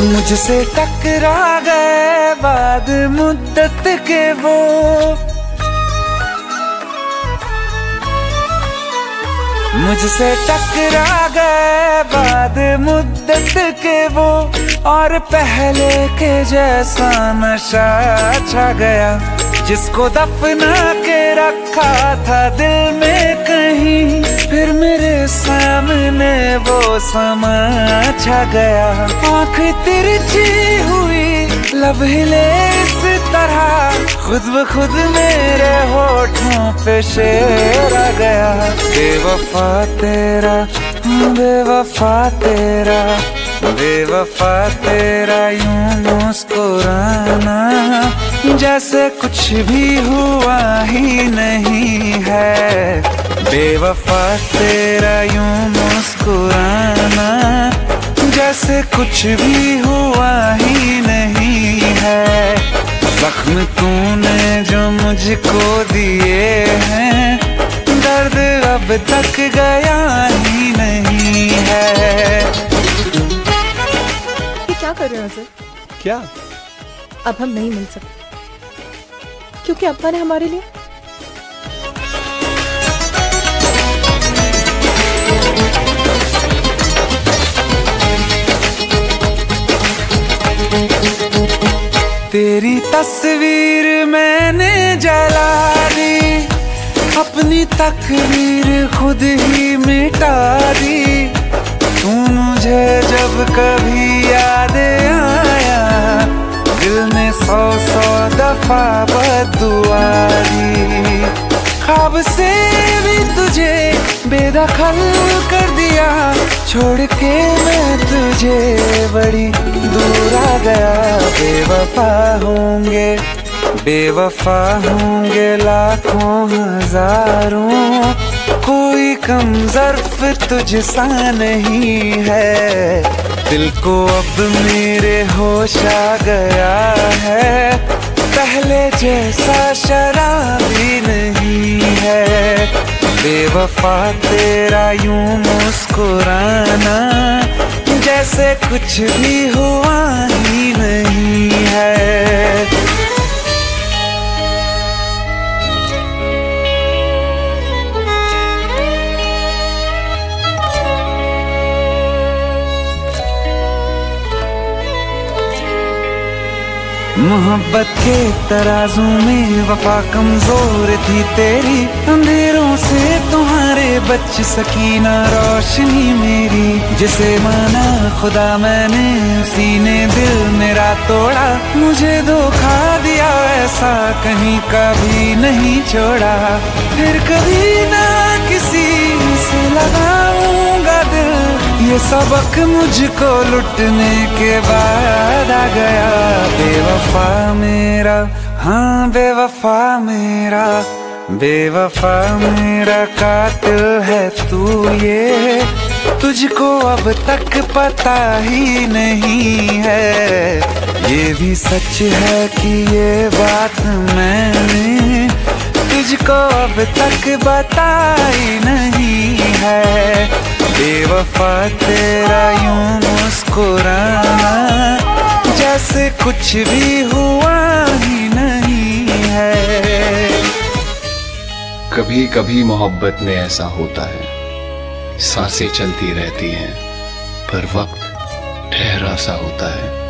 मुझसे टकरा गए बाद मुद्दत के वो। मुझसे टकरा गए बाद मुद्दत के वो। और पहले के जैसा नशा छा गया। जिसको दफना के रखा था दिल में कहीं, फिर मेरे सामने वो समा छा गया। आँख तिरछी हुई, लब हिले इस तरह, खुद ब खुद मेरे होठों पे शेर आ गया। बेवफा तेरा बेवफा तेरा बेवफा तेरा यूँ मुस्कुराना जैसे कुछ भी हुआ ही नहीं है। बेवफा तेरा यूँ मुस्कुराना जैसे कुछ भी हुआ ही नहीं है। जख्म तूने जो मुझको दिए हैं दर्द अब तक गया ही नहीं है। क्या कर रहे हो सर? क्या? अब हम नहीं मिल सकते। क्योंकि अब्बा ने हमारे लिए। तेरी तस्वीर मैंने जला दी, अपनी तकदीर खुद ही मिटा दी। तू मुझे जब कभी याद आया, दिल ने सौ सौ दफ़ा बदुआ खाब से भी तुझे बेदखल कर दिया, छोड़ के मैं तुझे बड़ी दूर आ गया। बेवफा होंगे बेवफा होंगे लाखों हज़ारों। कोई कम जर्फ तुझसा नहीं है। दिल को अब मेरे होश आ गया है। पहले जैसा शराबी नहीं है। बेवफा तेरा यूँ मुस्कुराना, जैसे कुछ भी हुआ ही नहीं। मोहब्बत के तराजू में वफा कमज़ोर थी तेरी। अंधेरों से तुम्हारे बच सकी ना रोशनी मेरी। जिसे माना खुदा मैंने, उसी ने दिल मेरा तोड़ा। मुझे धोखा दिया, ऐसा कहीं कभी नहीं छोड़ा। फिर कभी ना किसी से लगाऊँगा दिल। ये सबक मुझको लुटने के बाद आ गया। बेवफा मेरा हाँ बेवफा मेरा बेवफा मेरा कातिल है तू ये। तुझको अब तक पता ही नहीं है। ये भी सच है कि ये बात मैंने तुझको अब तक बताई नहीं है। बेवफा तेरा यूँ मुस्कुराना जैसे कुछ भी हुआ ही नहीं है। कभी कभी मोहब्बत में ऐसा होता है, साँसें चलती रहती हैं, पर वक्त ठहरा सा होता है।